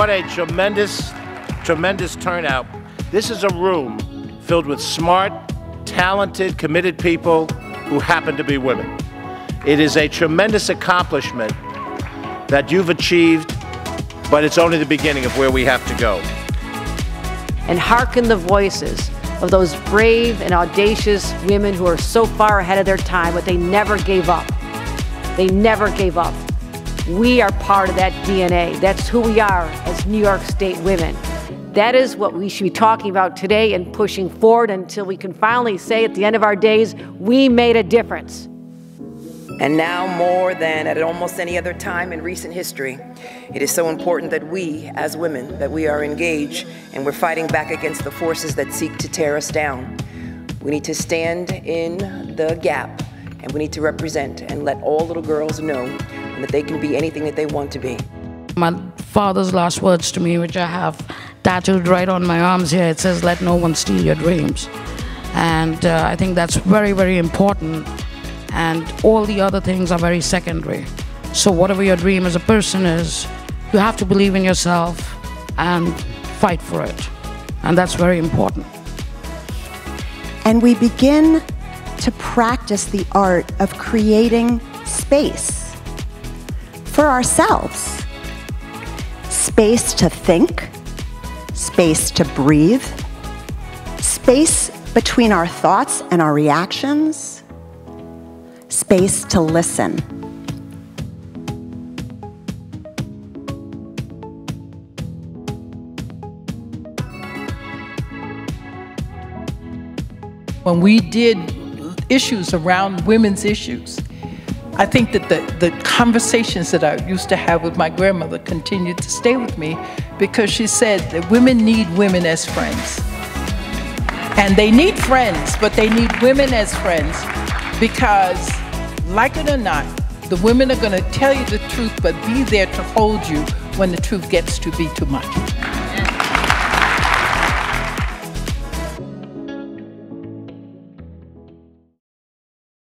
what a tremendous, tremendous turnout. This is a room filled with smart, talented, committed people who happen to be women. It is a tremendous accomplishment that you've achieved, but it's only the beginning of where we have to go. And hearken the voices of those brave and audacious women who are so far ahead of their time, but they never gave up. They never gave up. We are part of that DNA. That's who we are as New York State women. That is what we should be talking about today and pushing forward until we can finally say at the end of our days, we made a difference. And now, more than at almost any other time in recent history, it is so important that we, as women, that we are engaged and we're fighting back against the forces that seek to tear us down. We need to stand in the gap and we need to represent and let all little girls know that they can be anything that they want to be. My father's last words to me, which I have tattooed right on my arms here, it says, let no one steal your dreams. And uh, I think that's very, very important. And all the other things are very secondary. So whatever your dream as a person is, you have to believe in yourself and fight for it. And that's very important. And we begin to practice the art of creating space for ourselves. Space to think, space to breathe, space between our thoughts and our reactions, space to listen. When we did issues around women's issues, I think that the, the conversations that I used to have with my grandmother continued to stay with me because she said that women need women as friends. And they need friends, but they need women as friends because, like it or not, the women are going to tell you the truth, but be there to hold you when the truth gets to be too much.